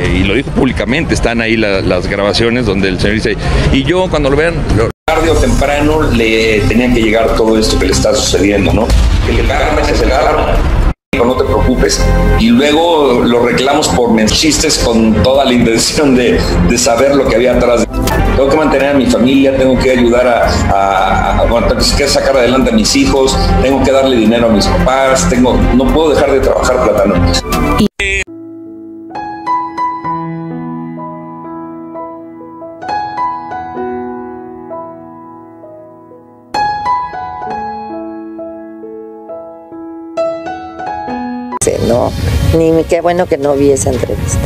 donde, y lo dijo públicamente, están ahí la- las grabaciones donde el señor dice, y yo cuando lo vean, tarde o temprano le tenía que llegar todo esto que le está sucediendo, ¿no? Que le es el karma. Digo, No te preocupes. Y luego lo reclamos por chistes con toda la intención de, de saber lo que había atrás. Tengo que mantener a mi familia, tengo que ayudar a, a, que sacar adelante a mis hijos, tengo que darle dinero a mis papás, tengo, no puedo dejar de trabajar plátano. No, ni qué bueno que no vi esa entrevista.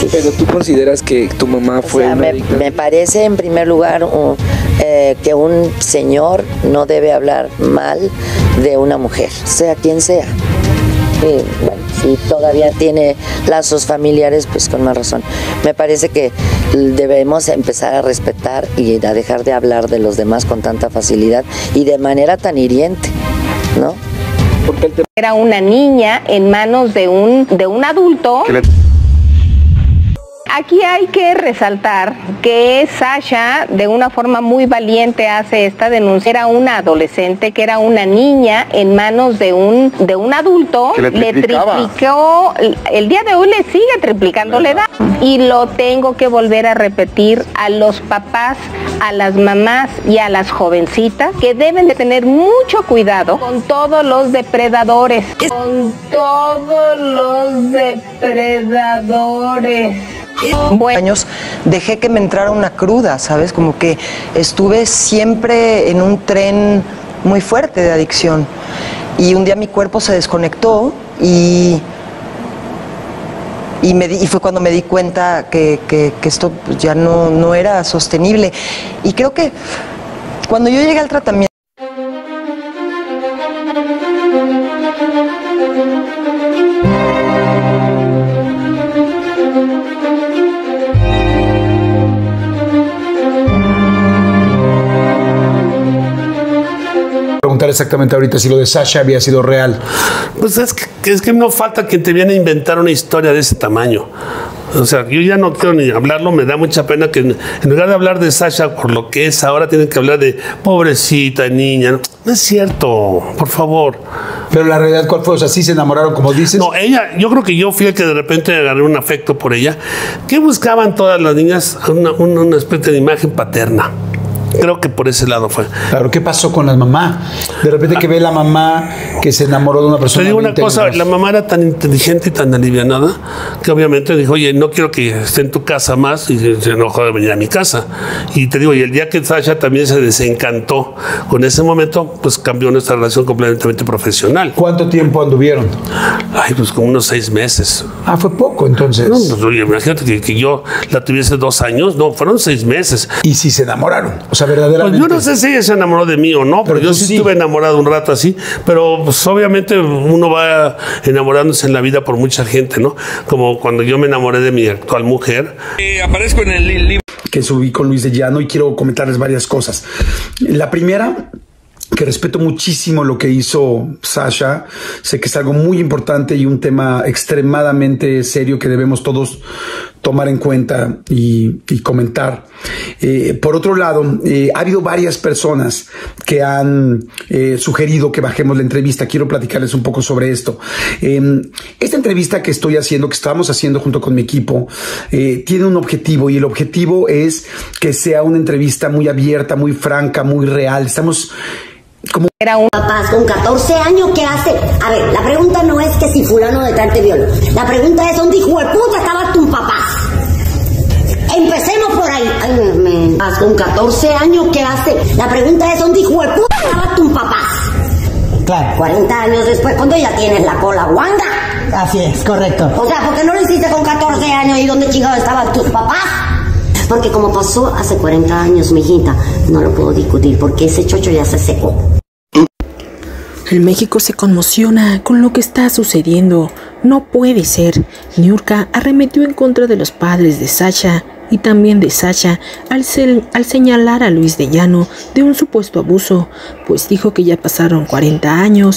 Sí. Pero tú consideras que tu mamá O fue sea, una me, parece en primer lugar un- eh, que un señor no debe hablar mal de una mujer, sea quien sea. Y, bueno, si todavía tiene lazos familiares, pues con más razón. Me parece que debemos empezar a respetar y a dejar de hablar de los demás con tanta facilidad y de manera tan hiriente. Porque Era una niña en manos de un, de un adulto. Aquí hay que resaltar que Sasha, de una forma muy valiente, hace esta denuncia. Era una adolescente, que era una niña en manos de un, de un adulto. Le triplicó, el día de hoy le sigue triplicando la edad. Y lo tengo que volver a repetir a los papás, a las mamás y a las jovencitas que deben de tener mucho cuidado con todos los depredadores. Con todos los depredadores. Años dejé que me entrara una cruda, ¿sabes? Como que estuve siempre en un tren muy fuerte de adicción. Y un día mi cuerpo se desconectó y, y fue cuando me di cuenta que, que- que esto pues, ya no, no era sostenible. Y creo que cuando yo llegué al tratamiento... preguntar exactamente ahorita si lo de Sasha había sido real. Pues es que, es que no falta quien te viene a inventar una historia de ese tamaño. O sea, yo ya no quiero ni hablarlo, me da mucha pena que en, lugar de hablar de Sasha por lo que es, ahora tienen que hablar de pobrecita niña. No, No es cierto, por favor. Pero la realidad, ¿cuál fue? O sea, sí se enamoraron, como dices. No, ella, yo creo que yo fui el que de repente agarré un afecto por ella. ¿Qué buscaban todas las niñas? Una, una, una especie de imagen paterna. Creo que por ese lado fue. Claro, ¿qué pasó con la mamá? De repente que ve la mamá que se enamoró de una persona. Te digo una 20 cosa, la mamá era tan inteligente y tan alivianada que obviamente dijo, oye, no quiero que esté en tu casa más y se enojó de venir a mi casa. Y te digo, y el día que Sasha también se desencantó con ese momento, pues cambió nuestra relación completamente profesional. ¿Cuánto tiempo anduvieron? Ay, pues como unos seis meses. Ah, fue poco entonces. No, pues, oye, imagínate que, que yo la tuviese dos años, no, fueron seis meses. Y si se enamoraron. O sea, Pues verdaderamente. yo no sé si ella se enamoró de mí o no, pero, Pero yo sí. estuve enamorado un rato así, pero pues obviamente uno va enamorándose en la vida por mucha gente, ¿no? Como cuando yo me enamoré de mi actual mujer. Eh, aparezco en el li- libro. que subí con Luis de Llano y quiero comentarles varias cosas. La primera, que respeto muchísimo lo que hizo Sasha, sé que es algo muy importante y un tema extremadamente serio que debemos todos tomar en cuenta y, comentar. Eh, por otro lado, eh, ha habido varias personas que han eh, sugerido que bajemos la entrevista. Quiero platicarles un poco sobre esto. Eh, esta entrevista que estoy haciendo, que estamos haciendo junto con mi equipo, tiene un objetivo y el objetivo es que sea una entrevista muy abierta, muy franca, muy real. Estamos como era un papás con 14 años, ¿qué hace? A ver, la pregunta no es que si fulano de tal te violó. La pregunta es, ¿dónde hijo de puta estaba tu papá? Empecemos por ahí. Ay, me, papás con 14 años, ¿qué hace? La pregunta es, ¿dónde hijo de puta estaba tu papá? Claro, 40 años después, cuando ya tienes la cola guanga. así es, correcto. O sea, ¿por qué no lo hiciste con 14 años y dónde chingados estaban tus papás? Porque como pasó hace 40 años, mijita, no lo puedo discutir porque ese chocho ya se secó. El México se conmociona con lo que está sucediendo. No puede ser. Niurka arremetió en contra de los padres de Sasha y también de Sasha al, al señalar a Luis de Llano de un supuesto abuso, pues dijo que ya pasaron 40 años